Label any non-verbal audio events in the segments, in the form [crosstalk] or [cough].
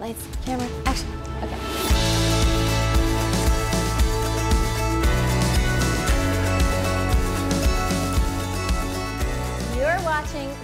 Lights, camera, action. Okay. You're watching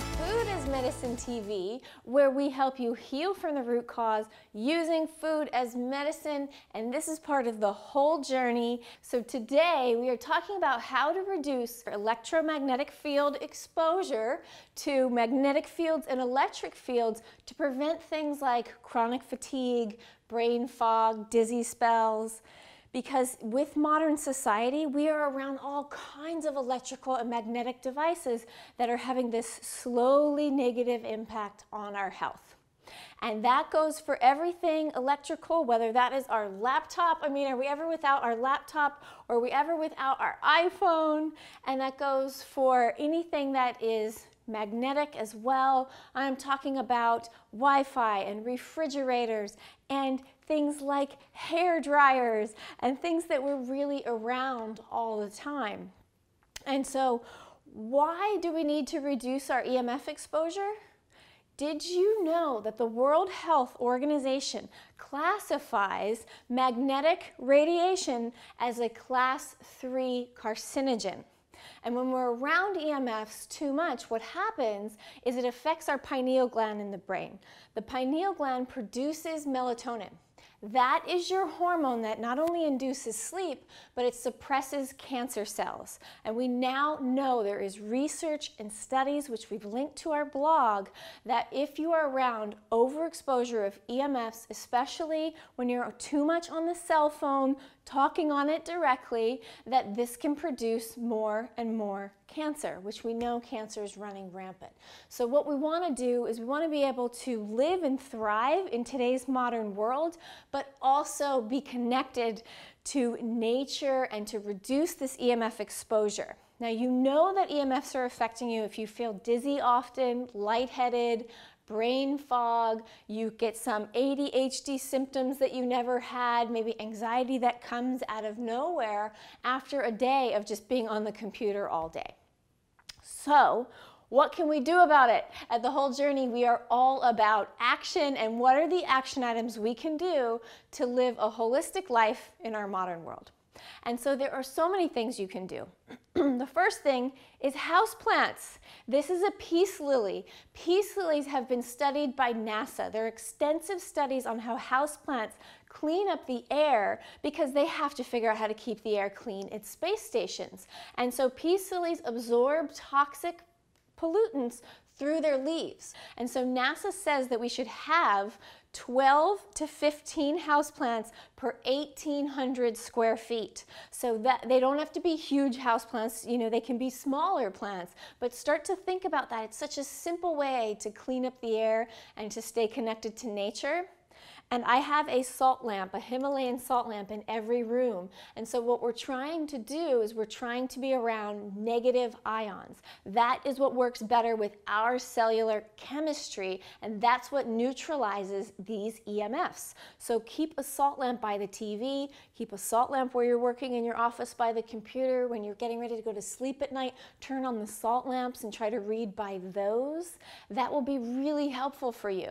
Medicine TV, where we help you heal from the root cause using food as medicine, and this is part of the whole journey. So today we are talking about how to reduce electromagnetic field exposure to magnetic fields and electric fields to prevent things like chronic fatigue, brain fog, dizzy spells because with modern society, we are around all kinds of electrical and magnetic devices that are having this slowly negative impact on our health. And that goes for everything electrical, whether that is our laptop. I mean, are we ever without our laptop or are we ever without our iPhone? And that goes for anything that is magnetic as well. I'm talking about Wi-Fi and refrigerators and things like hair dryers and things that were really around all the time. And so why do we need to reduce our EMF exposure? Did you know that the World Health Organization classifies magnetic radiation as a class 3 carcinogen? And when we're around EMFs too much, what happens is it affects our pineal gland in the brain. The pineal gland produces melatonin. That is your hormone that not only induces sleep, but it suppresses cancer cells. And we now know there is research and studies, which we've linked to our blog, that if you are around overexposure of EMFs, especially when you're too much on the cell phone, talking on it directly, that this can produce more and more cancer, which we know cancer is running rampant. So what we want to do is we want to be able to live and thrive in today's modern world, but also be connected to nature and to reduce this EMF exposure. Now you know that EMFs are affecting you if you feel dizzy often, lightheaded, brain fog, you get some ADHD symptoms that you never had, maybe anxiety that comes out of nowhere after a day of just being on the computer all day. So, what can we do about it? At the whole journey, we are all about action and what are the action items we can do to live a holistic life in our modern world. And so there are so many things you can do. [clears throat] the first thing is houseplants. This is a peace lily. Peace lilies have been studied by NASA. There are extensive studies on how houseplants clean up the air because they have to figure out how to keep the air clean at space stations. And so peace lilies absorb toxic pollutants through their leaves. And so NASA says that we should have 12 to 15 houseplants per 1,800 square feet. So that they don't have to be huge houseplants, you know, they can be smaller plants, but start to think about that. It's such a simple way to clean up the air and to stay connected to nature. And I have a salt lamp, a Himalayan salt lamp in every room. And so what we're trying to do is we're trying to be around negative ions. That is what works better with our cellular chemistry, and that's what neutralizes these EMFs. So keep a salt lamp by the TV, keep a salt lamp where you're working in your office by the computer. When you're getting ready to go to sleep at night, turn on the salt lamps and try to read by those. That will be really helpful for you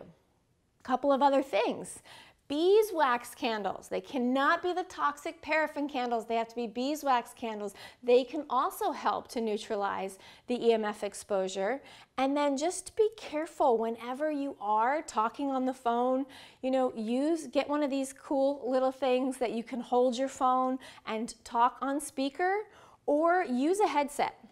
couple of other things. Beeswax candles, they cannot be the toxic paraffin candles, they have to be beeswax candles. They can also help to neutralize the EMF exposure. And then just be careful whenever you are talking on the phone, you know, use, get one of these cool little things that you can hold your phone and talk on speaker or use a headset.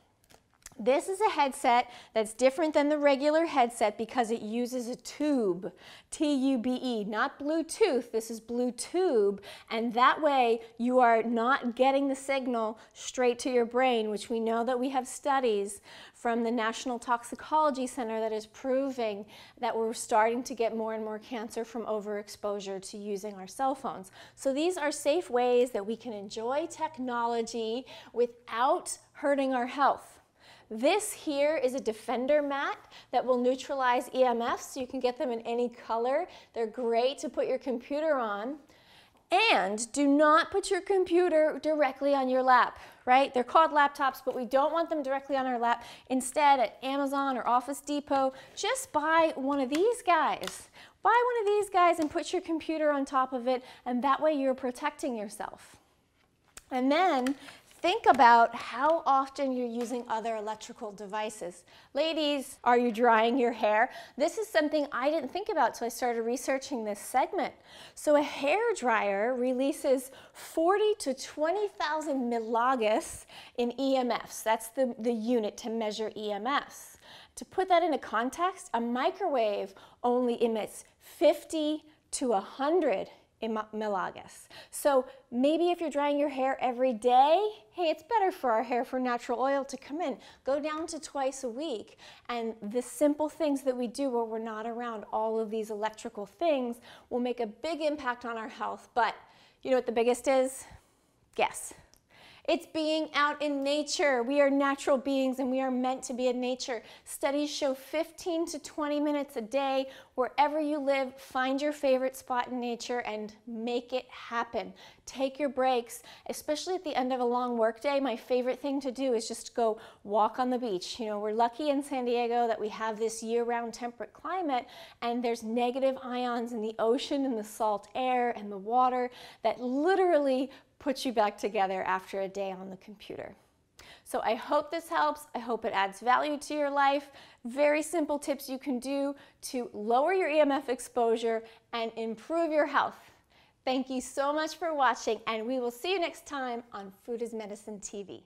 This is a headset that's different than the regular headset because it uses a tube, T-U-B-E, not Bluetooth, this is Bluetooth, and that way you are not getting the signal straight to your brain, which we know that we have studies from the National Toxicology Center that is proving that we're starting to get more and more cancer from overexposure to using our cell phones. So these are safe ways that we can enjoy technology without hurting our health. This here is a defender mat that will neutralize EMFs. So you can get them in any color. They're great to put your computer on. And do not put your computer directly on your lap, right? They're called laptops, but we don't want them directly on our lap. Instead, at Amazon or Office Depot, just buy one of these guys. buy one of these guys and put your computer on top of it, and that way you're protecting yourself. And then think about how often you're using other electrical devices. Ladies, are you drying your hair? This is something I didn't think about till I started researching this segment. So a hair dryer releases 40 to 20,000 milligauss in EMFs. That's the, the unit to measure EMFs. To put that into context, a microwave only emits 50 to 100 milligauss. So maybe if you're drying your hair every day, hey, it's better for our hair for natural oil to come in. Go down to twice a week. And the simple things that we do where we're not around all of these electrical things will make a big impact on our health. But you know what the biggest is? Guess. It's being out in nature. We are natural beings and we are meant to be in nature. Studies show 15 to 20 minutes a day, wherever you live, find your favorite spot in nature and make it happen. Take your breaks, especially at the end of a long workday. My favorite thing to do is just go walk on the beach. You know, we're lucky in San Diego that we have this year-round temperate climate and there's negative ions in the ocean and the salt air and the water that literally put you back together after a day on the computer. So I hope this helps. I hope it adds value to your life. Very simple tips you can do to lower your EMF exposure and improve your health. Thank you so much for watching and we will see you next time on Food as Medicine TV.